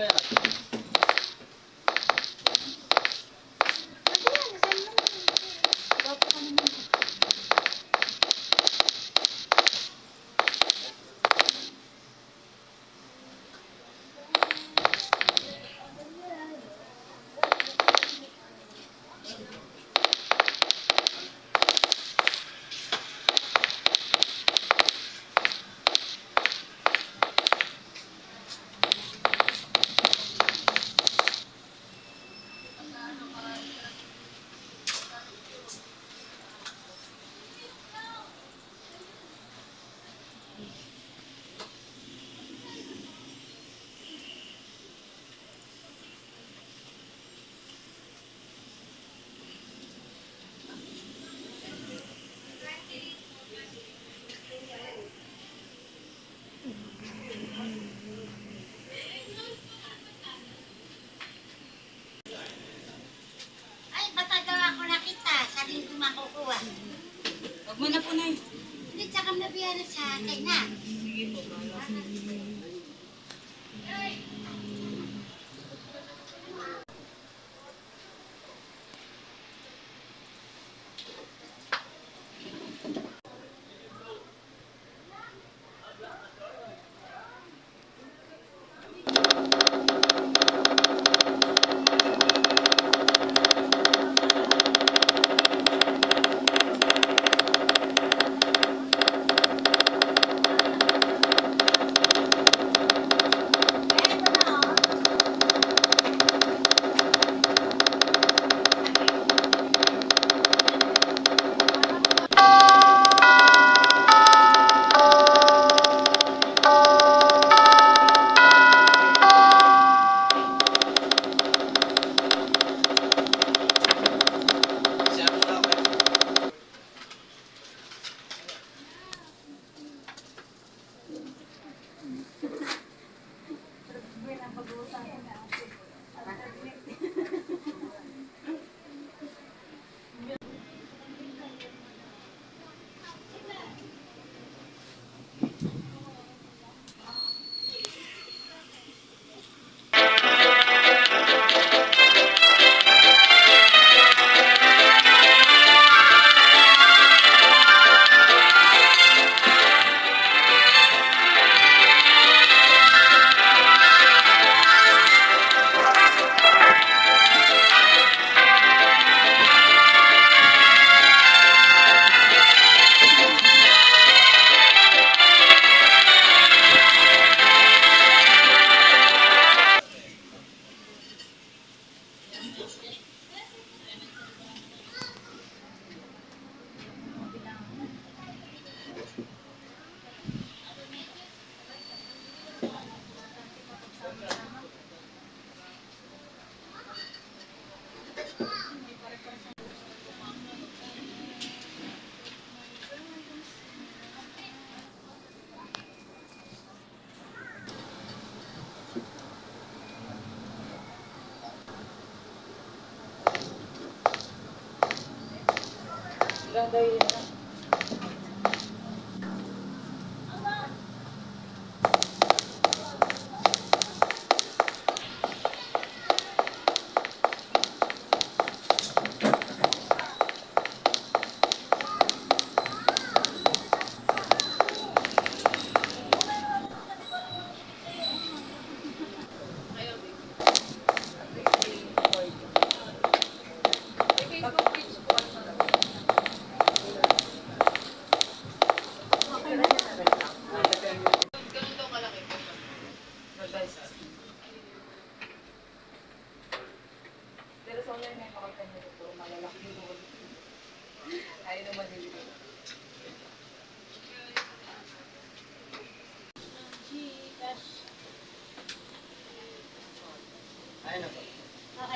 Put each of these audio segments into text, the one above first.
やい。Huwag mo na po na Hindi, tsaka nabiyara sa akin na. Siya Pero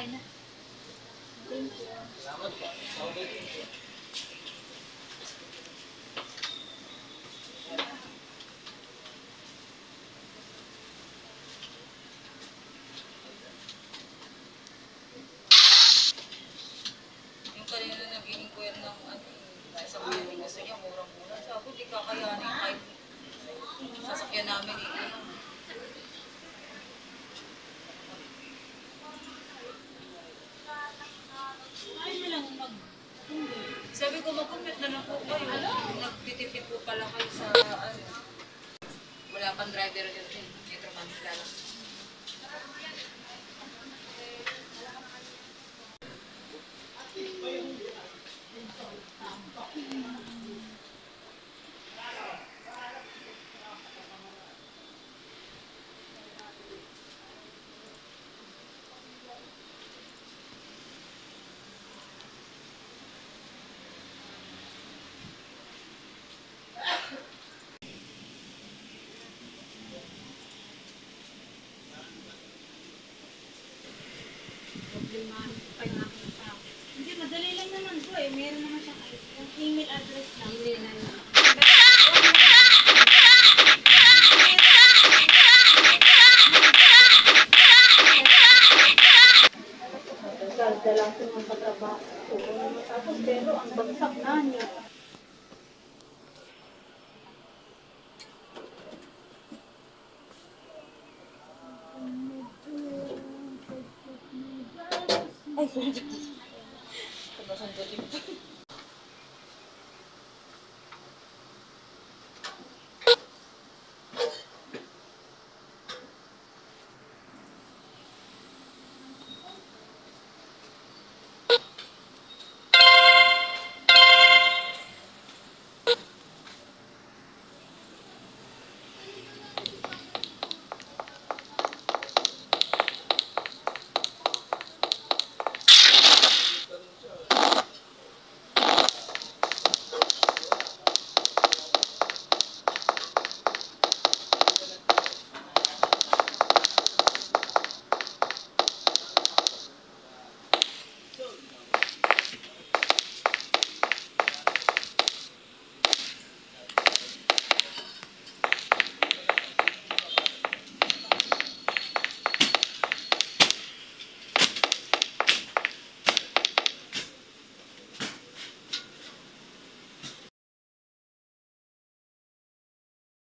Okay na. Thank you. Salamat po. Sa ulitin po. mag Sabi ko, mag-comment na lang po kayo. Ano? Nagtitipid po pala kayo sa ano. Wala pang driver yun. Eh. Ito man, kilala. Eh. Metro Manila lang. Hindi, madali lang naman eh. Meron naman siyang yung email address lang. Email lang. Dalda lang po ng patrabaho. Tapos pero ang bagsak na niya. はい、それちょっと。